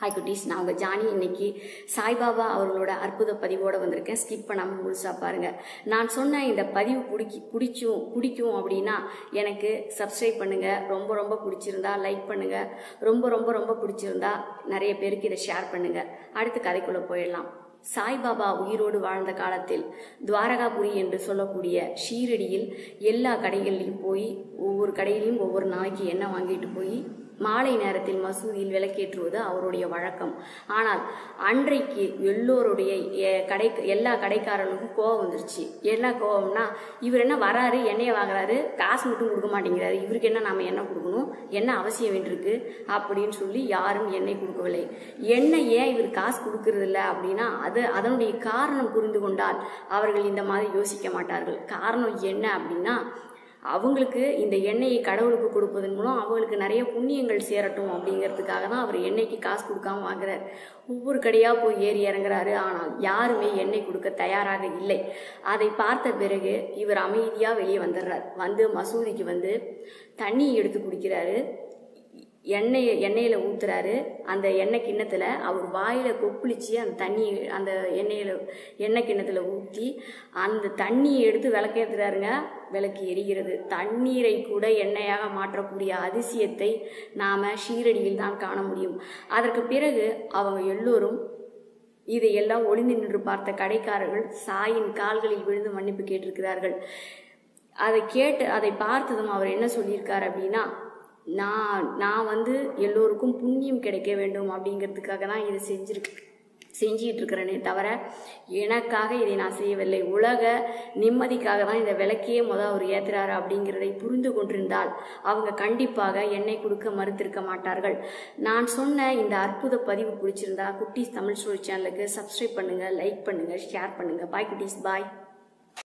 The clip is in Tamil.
ஹாய் குட்டீஸ் நான் உங்கள் ஜானி. இன்னைக்கு சாய்பாபா அவர்களோட அற்புத பதிவோடு வந்திருக்கேன். ஸ்கிப் பண்ணாமல் முழுசாக பாருங்கள் நான் சொன்ன இந்த பதிவு பிடிக்கி பிடிச்சும் பிடிக்கும் அப்படின்னா எனக்கு சப்ஸ்கிரைப் பண்ணுங்கள் ரொம்ப ரொம்ப பிடிச்சிருந்தா லைக் பண்ணுங்கள் ரொம்ப ரொம்ப ரொம்ப பிடிச்சிருந்தா நிறைய பேருக்கு இதை ஷேர் பண்ணுங்கள் அடுத்து கதைக்குள்ளே போயிடலாம். சாய்பாபா உயிரோடு வாழ்ந்த காலத்தில் துவாரகாபுரி என்று சொல்லக்கூடிய ஷீரடியில் எல்லா கடைகள்லையும் போய் ஒவ்வொரு கடையிலையும் ஒவ்வொரு நாளைக்கு எண்ணெய் வாங்கிட்டு போய் மாலை நேரத்தில் மசூதியில் விளக்கேற்றுவது அவருடைய வழக்கம். ஆனால் அன்றைக்கு எல்லோருடைய கடை எல்லா கடைக்காரனுக்கும் கோவம் வந்துருச்சு. என்ன கோவம்னா இவர் என்ன வராரு? எண்ணெயை வாங்குறாரு? காசு மட்டும் கொடுக்க மாட்டேங்கிறாரு. இவருக்கு என்ன நாம எண்ணெய் கொடுக்கணும்? என்ன அவசியம் வேண்டியிருக்கு அப்படின்னு சொல்லி யாரும் எண்ணெய் கொடுக்கவில்லை. எண்ணெய் ஏன் இவர் காசு கொடுக்கறது இல்லை அப்படின்னா அது அதனுடைய காரணம் புரிந்து கொண்டால் அவர்கள் இந்த மாதிரி யோசிக்க மாட்டார்கள். காரணம் என்ன அப்படின்னா அவங்களுக்கு இந்த எண்ணெயை கடவுளுக்கு கொடுப்பதன் மூலம் அவங்களுக்கு நிறைய புண்ணியங்கள் சேரட்டும் அப்படிங்கிறதுக்காக தான் அவர் எண்ணெய்க்கு காசு கொடுக்காம வாங்குறார். ஒவ்வொரு கடையாக போய் ஏறி இறங்குறாரு. ஆனால் யாருமே எண்ணெய் கொடுக்க தயாராக இல்லை. அதை பார்த்த பிறகு இவர் அமைதியாக வெளியே வந்துடுறார். வந்து மசூதிக்கு வந்து தண்ணி எடுத்து குடிக்கிறாரு. எண்ணெயை எண்ணெயில் ஊற்றுறாரு அந்த எண்ணெய் கிண்ணத்தில் அவர் வாயில் கொப்பளிச்சு அந்த தண்ணி அந்த எண்ணெயில் எண்ணெய் கிண்ணத்தில் ஊற்றி அந்த தண்ணியை எடுத்து விளக்கேற்றுறாருங்க விளக்கு எரிகிறது. தண்ணீரை கூட எண்ணெயாக மாற்றக்கூடிய அதிசயத்தை நாம் ஷீரடியில் தான் காண முடியும். அதற்கு பிறகு அவங்க எல்லோரும் இதையெல்லாம் ஒளிந்து நின்று பார்த்த கடைக்காரர்கள் சாயின் கால்களில் விழுந்து மன்னிப்பு கேட்டிருக்கிறார்கள். அதை கேட்டு அதை பார்த்ததும் அவர் என்ன சொல்லியிருக்கார் அப்படின்னா நான் நான் வந்து எல்லோருக்கும் புண்ணியம் கிடைக்க வேண்டும் அப்படிங்கிறதுக்காக தான் இதை செஞ்சிருக்கு செஞ்சிகிட்டு இருக்கிறேனே தவிர எனக்காக இதை நான் செய்யவில்லை. உலக நிம்மதிக்காக தான் இந்த விளக்கையே முத அவர் ஏற்றுறாரு அப்படிங்கிறதை புரிந்து கொண்டிருந்தால் அவங்க கண்டிப்பாக என்னை கொடுக்க மறுத்திருக்க மாட்டார்கள். நான் சொன்ன இந்த அற்புத பதிவு பிடிச்சிருந்தா குட்டீஸ் தமிழ் ஸ்டோரி சேனலுக்கு சப்ஸ்கிரைப் பண்ணுங்கள் லைக் பண்ணுங்கள் ஷேர் பண்ணுங்கள் பாய் குட்டீஸ் பாய்